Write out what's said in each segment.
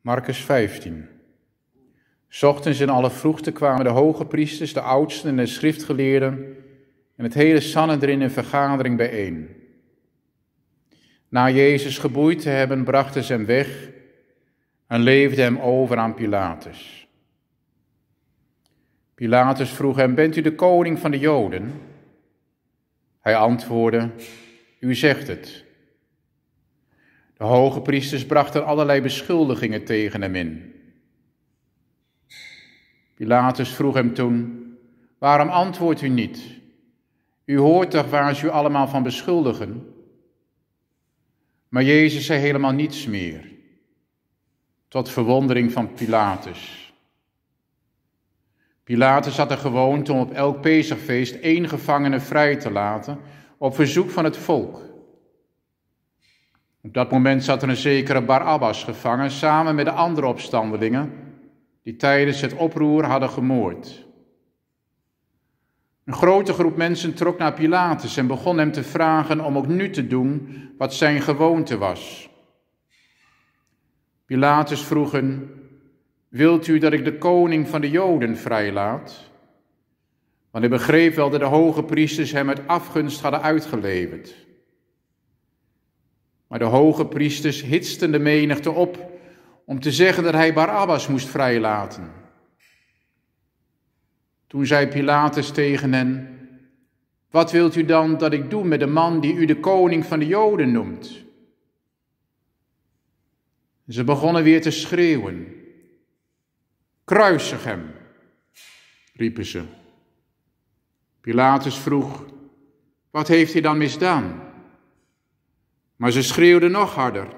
Marcus 15. Ochtends in alle vroegte kwamen de hoge priesters, de oudsten en de schriftgeleerden en het hele Sanhedrin in vergadering bijeen. Na Jezus geboeid te hebben, brachten ze hem weg en leefden hem over aan Pilatus. Pilatus vroeg hem, bent u de koning van de Joden? Hij antwoordde, u zegt het. De hoge priesters brachten allerlei beschuldigingen tegen hem in. Pilatus vroeg hem toen, waarom antwoordt u niet? U hoort toch waar ze u allemaal van beschuldigen? Maar Jezus zei helemaal niets meer, tot verwondering van Pilatus. Pilatus had de gewoonte om op elk Pesachfeest één gevangene vrij te laten op verzoek van het volk. Op dat moment zat er een zekere Barabbas gevangen samen met de andere opstandelingen die tijdens het oproer hadden gemoord. Een grote groep mensen trok naar Pilatus en begon hem te vragen om ook nu te doen wat zijn gewoonte was. Pilatus vroeg hen, wilt u dat ik de koning van de Joden vrijlaat? Want hij begreep wel dat de hoge priesters hem met afgunst hadden uitgeleverd. Maar de hoge priesters hitsten de menigte op om te zeggen dat hij Barabbas moest vrijlaten. Toen zei Pilatus tegen hen, wat wilt u dan dat ik doe met de man die u de koning van de Joden noemt? Ze begonnen weer te schreeuwen. Kruisig hem, riepen ze. Pilatus vroeg, wat heeft hij dan misdaan? Maar ze schreeuwden nog harder,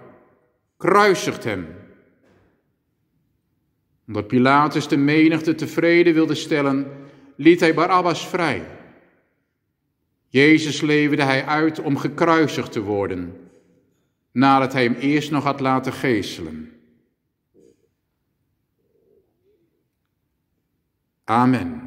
kruisigt hem. Omdat Pilatus de menigte tevreden wilde stellen, liet hij Barabbas vrij. Jezus leverde hij uit om gekruisigd te worden, nadat hij hem eerst nog had laten geeselen. Amen.